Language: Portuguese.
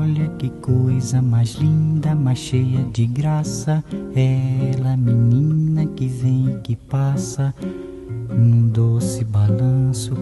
Olha que coisa mais linda, mais cheia de graça. Ela, menina que vem e que passa, num doce balanço